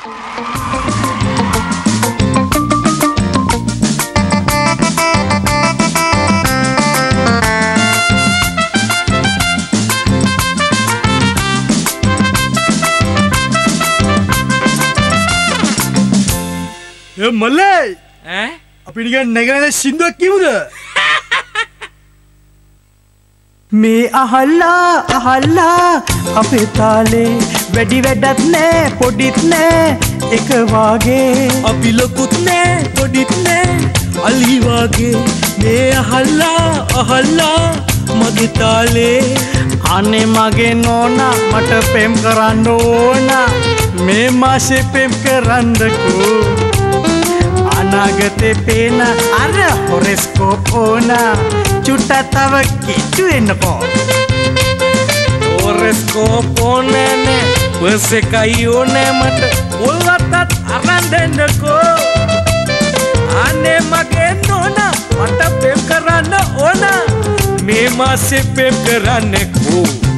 මල්ලයි අපි නිකන් නැගන සිින්දුවක් කිවුද මේ අහල්ලා අහල්ලා අපේ තාලේ වැඩි වැඩත් නෑ පොඩිත් නෑ එක වාගේ. අපි ලොකුත් නෑ පොඩිත් නෑ අලිවාගේ මේ අහල්ලා අහල්ලා මගේ තාලේ. අනේ මගේ නෝනා මට පෙම් කරන්න ඕන. මේ මාසේ පෙම් කරන්නකෝ. අනාගතේ පේන අර හොරෙස්කෝප් ඕන. චුට්ට තව කිට්ටු එන්නකෝ හොරෙස්කෝප් ඕනෑ නෑ පර්ස් එකයි ඕනෑ මට ඔල්වත්තත් අරන් දෙන්නකෝ අනේ මගේ නෝනා මට පෙම් කරන්න ඕන මේ මාසේ පෙම් කරන්නකෝ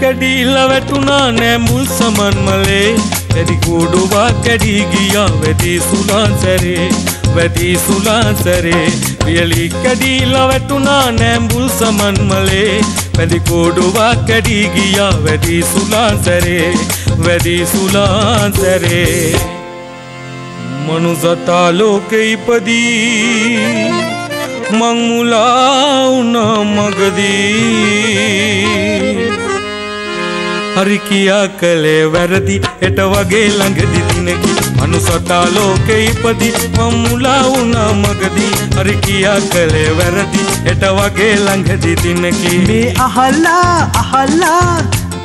කැඩීල වැටුනා නෑ මුල් සමන් මලේ. ඇදි කූඩුවා කැඩී ගියා වැදී සුලාන්සරේ. වැදී සුලාන්සරේ. වියලි කැඩීල වැටුනා නෑ මුල් සමන් මලේ. වැදි කූඩුවා කැඩී ගියා වැදී සුලාන්සරේ. වැදී සුලාන්සරේ. මනුසතා ලෝකෙ ඉපදී. මං මුලා වුණා මගදී. හරි කියා කළේ වැරදි. එට වගේ ළඟදි දිනකි. අනුසතා ලෝකෙ ඉපදි. මං මුලා වුණා මගදී. හරි කියා කළේ වැරදි. එට වගේ ළඟදි දිනකි. මේ අහල්ලා අහල්ලා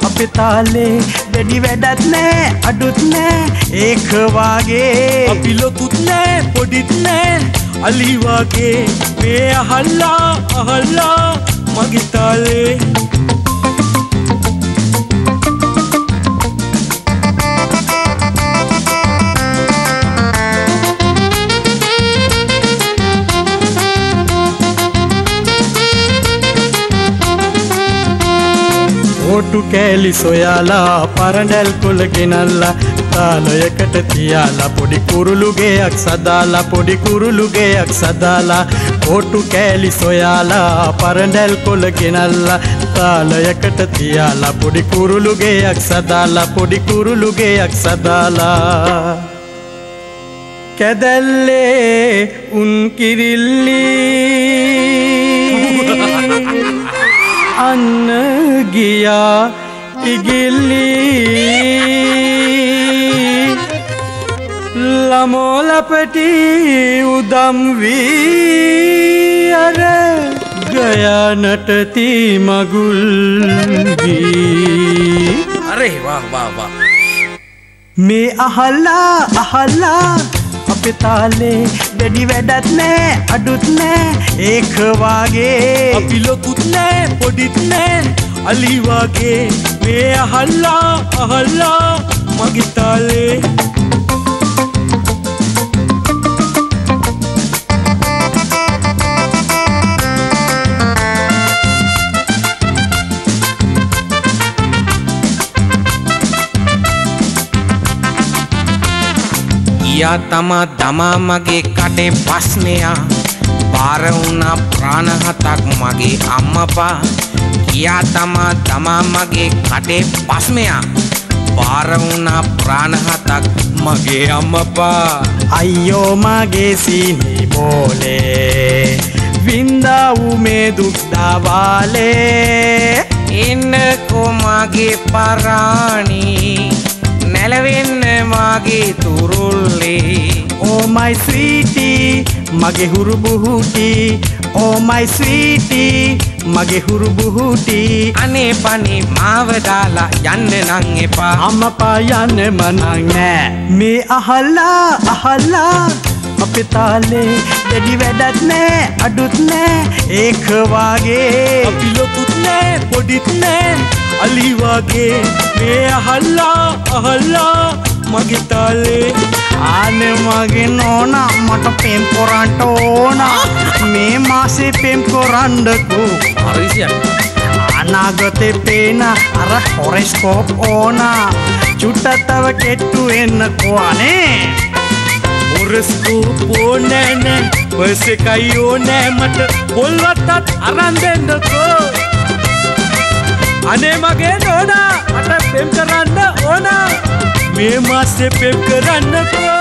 අපේ තාලේ වැඩි වැඩත් නෑ අඩුත් නෑ. ඒක වාගේ. අපි ලොකුත් නෑ පොඩිත් නෑ. අලිවාගේ මේ අහල්ලා අහල්ලා මගේ තාලේ ඕටු කෑලි සොයාලා පරඩැල් කොල ගෙනල්ලා තාලයකට තියාලා පොඩි කුරුළුගේයක් සදාලා පොඩි කුරුළුගේයක් සදාලා ඕටු කෑලි සොයාලා පරඩැල් කොල ගෙනල්ලා තාලයකට තියාලා පොඩි කුරුළුගේයක් සදාලා පොඩි කුරුළුගේයක් සදාලා. කැදැල්ලේ උන් කිරිල්ලි අන්න ගියා ඉගිල්ලි ළමෝලපටි උදම් වී අර ගයානටති මගුල්ගී අරේ වා වා වා මේ අහල්ලා අහල්ලා අපේ තාලේ වැඩි වැඩත් නෑ අඩුත් නෑ ඒක වාගේ. අපි ලොකුත් නෑ පොඩිත් නෑ අලිවාගේ මේ අහල්ලා අහල්ලා මගේ තාලේ ගියා තමා දමා මගේ කටේ ප්‍රශ්නයා පාර වුණා ප්‍රාණ හතක් මගේ අම්මපා. ගියා තමා දමා මගේ කටේ ප්‍රශ්නයා පාර වුණා ප්‍රාණ හතක් මගේ අම්මපා. අයියෝ මගේ සීනි බෝලේ. වින්දා උමේ දුක්දාවාලේ එන්නකෝ මගේ පරාණී. නැලවෙන්න මගේ තුරුල්ලේ. ඕමයි ස්වීටී මගේ හුරුබුහුටි. ඕමයි ස්වීටී මගේ හුරුබුහුටි. අනේ පනේ මාව දාලා යන්න නං එපා. අම්මපා යන්න මනං නෑ. මේ අහල්ලා අහල්ලා අපේ තාලේ දැඩි වැඩත් නෑ අඩුත් නෑ. ඒක වාගේ අපි ලොකුත් නෑ පොඩිත් නෑ. අලි වගේ මේ අහල්ලා අහල්ලා මගේ තාලේ. ආන මගේ නෝනා මට පෙම් කොරන්ට ඕන. මේ මාසේ පෙම් කොරන්ඩකු අනාගතේ පේන අර හොරෙස්කෝප් ඕන. චුට්ටත්තව කෙට්ටු එන්නකෝ අනේ හොරස්කෝප් ඕනෑ නෑ පර්ස් එකයි ඕනෑ මට. පොල්වත්තත් අරන් දෙන්නකෝ අනේ මගේ නෝනා මට පෙම් කරන්න ඕනා මේ මාසේ පෙම් කරන්නකෝ